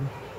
Mm.